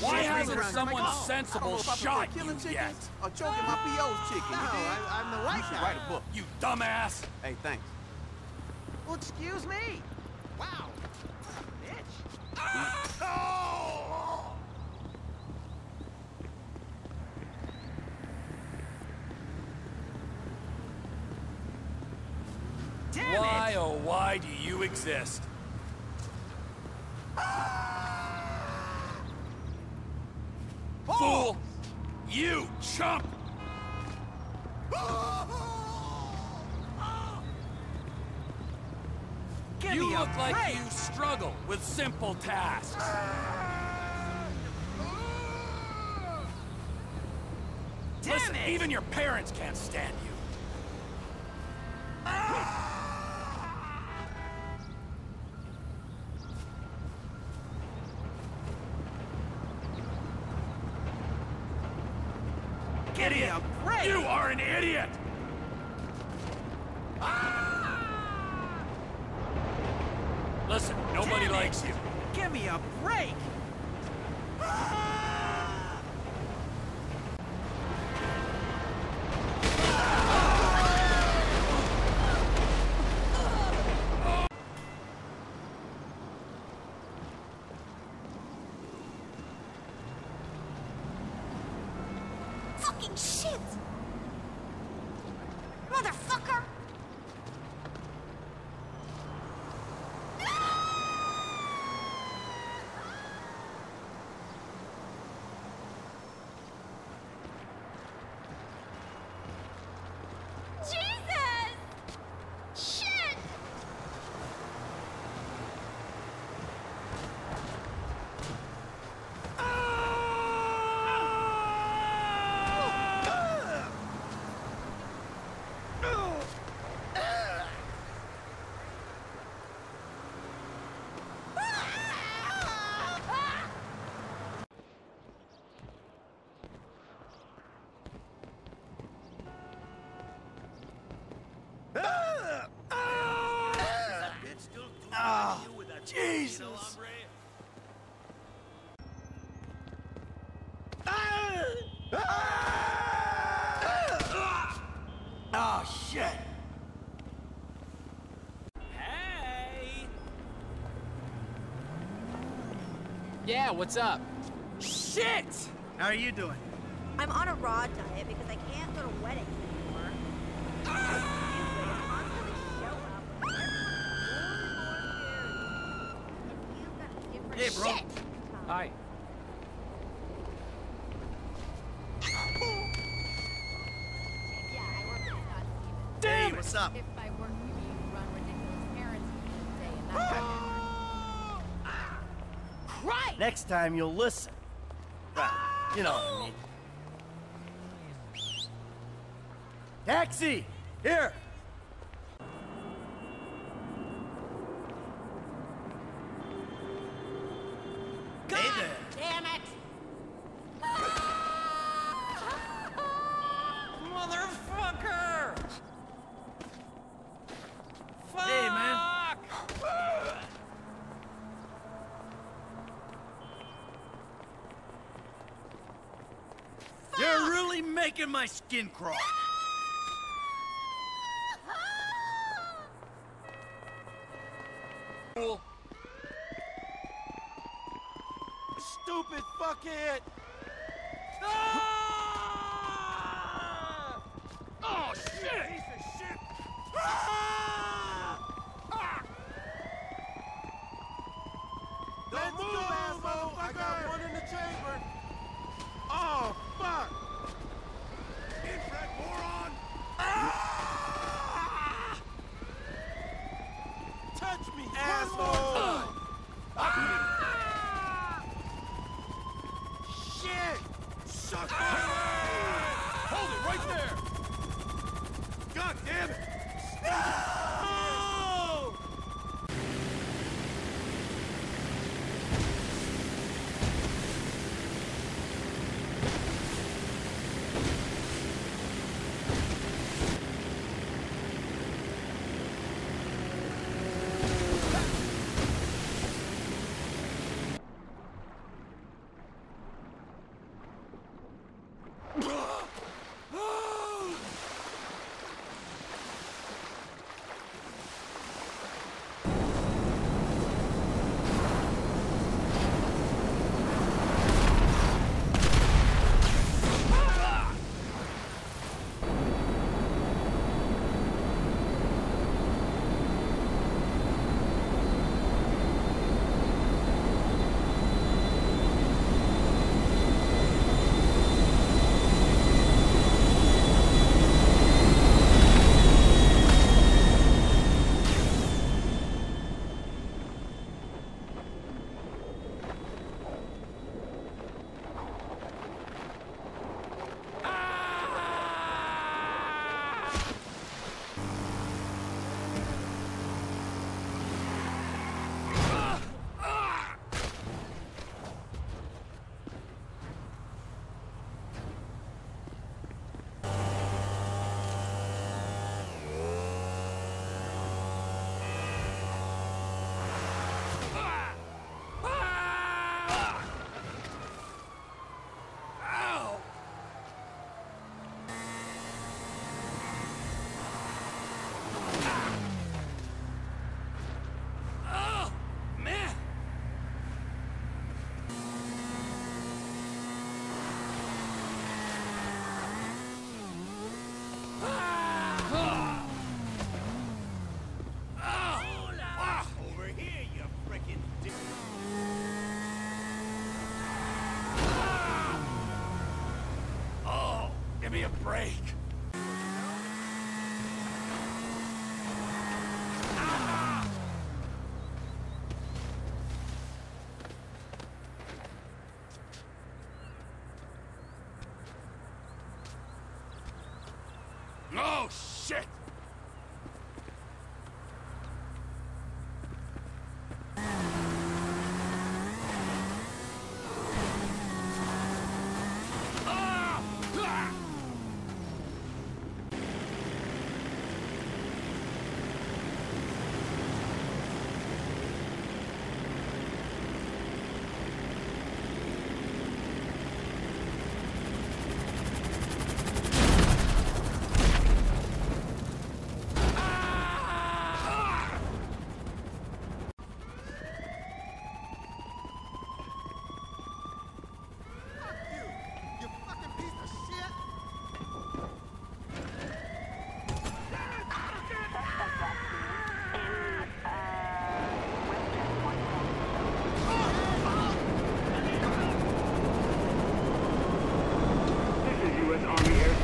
Why hasn't someone sensible shot you yet? Or choking my PO's chicken, No. I, I'm the You white should guy. write a book. You dumbass! Hey, thanks. Well, excuse me. Wow. Bitch. Damn Why, it! oh why do you exist? You chump! You look like break. you struggle with simple tasks. Listen, even your parents can't stand you. Me! You are an idiot! Ah! Listen, nobody likes you. Give me a break! Fucking shit! Oh, shit! Hey! Yeah, what's up? Shit! How are you doing? I'm on a raw diet because I can't go to weddings anymore. Ah! Hey, bro. Hi. Up? If by work you mean run ridiculous errands day and night. Christ! Next time you'll listen. Well, you know what I mean. Taxi! Here! Hey there. Damn it! Making my skin crawl. Fool! Stupid fuckhead! Ah! Oh, shit! Oh, shit!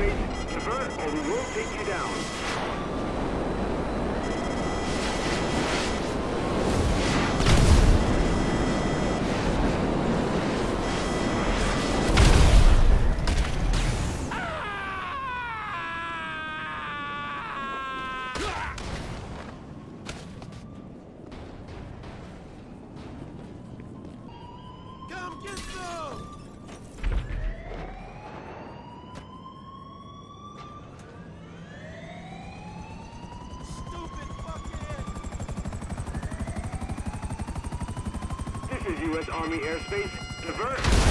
Divert or we will take you down. U.S. Army airspace. Divert!